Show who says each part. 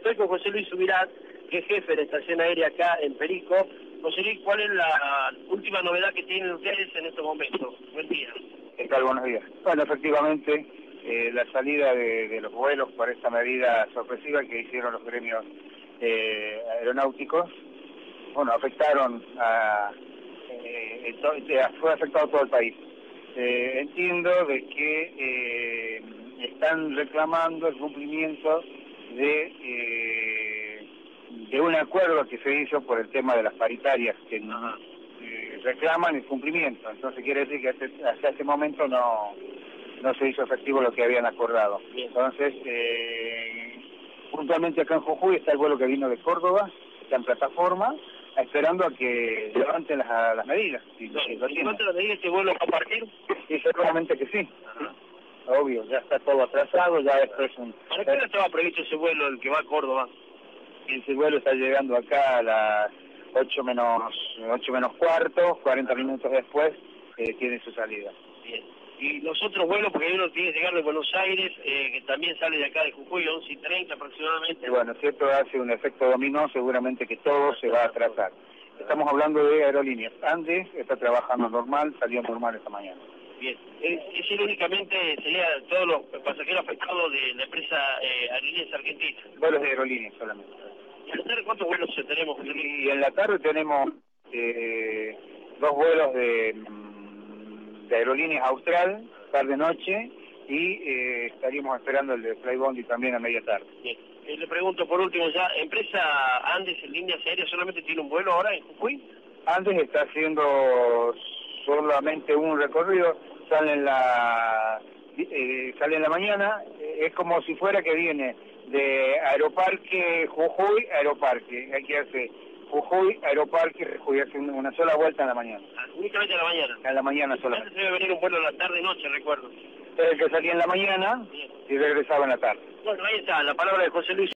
Speaker 1: Estoy con José Luis Subirat, que es jefe de estación aérea acá en Perico. José Luis, ¿cuál es la última novedad que tienen ustedes en estos momentos? Buen día.
Speaker 2: ¿Qué tal? Buenos días. Bueno, efectivamente, eh, la salida de, los vuelos por esta medida sorpresiva que hicieron los gremios eh, aeronáuticos, bueno, afectaron a... Eh, fue afectado todo el país. entiendo de que están reclamando el cumplimiento de, eh, acuerdo que se hizo por el tema de las paritarias, que eh, reclaman el cumplimiento. Entonces quiere decir que hasta, ese momento no, no se hizo efectivo lo que habían acordado. Entonces, eh, puntualmente acá en Jujuy está el vuelo que vino de Córdoba, está en plataforma, esperando a que levanten las, las medidas.
Speaker 1: Si, las medidas este vuelo va a partir?
Speaker 2: Sí, seguramente que sí obvio, ya está todo atrasado, ya esto es un...
Speaker 1: ¿Para qué no estaba previsto ese vuelo, el que va a Córdoba?
Speaker 2: Ese vuelo está llegando acá a las 8 menos, 8 menos cuarto, 40 minutos después eh, tiene su salida.
Speaker 1: Bien. Y los otros vuelos, porque uno tiene que llegar de Buenos Aires, eh, que también sale de acá de Jujuy, 11 y 30 aproximadamente.
Speaker 2: Y bueno, si esto hace un efecto dominó, seguramente que todo se va a atrasar. Estamos hablando de aerolíneas. Andes está trabajando normal, salió normal esta mañana.
Speaker 1: Bien, es, decir, únicamente sería todos los pasajeros afectados de la empresa eh, Aerolíneas Argentinas.
Speaker 2: Vuelos de aerolíneas solamente.
Speaker 1: ¿Y en la tarde cuántos vuelos tenemos?
Speaker 2: Y en la tarde tenemos eh, dos vuelos de, mm, de Aerolíneas Austral, tarde-noche, y eh, estaríamos esperando el de Flybondi también a media tarde.
Speaker 1: Bien. Eh, le pregunto por último ya, ¿empresa Andes en líneas aéreas solamente tiene un vuelo ahora en Jujuy?
Speaker 2: Andes está haciendo solamente un recorrido, sale en la, eh, sale en la mañana, eh, es como si fuera que viene de Aeroparque Jujuy, Aeroparque, hay que hacer Jujuy, Aeroparque, Jujuy, hace una sola vuelta en la mañana.
Speaker 1: Ah, únicamente en la mañana.
Speaker 2: En la mañana solamente.
Speaker 1: Antes debe venir un vuelo en la tarde y noche, recuerdo.
Speaker 2: El que salía en la mañana y regresaba en la tarde.
Speaker 1: Bueno, ahí está, la palabra de José Luis.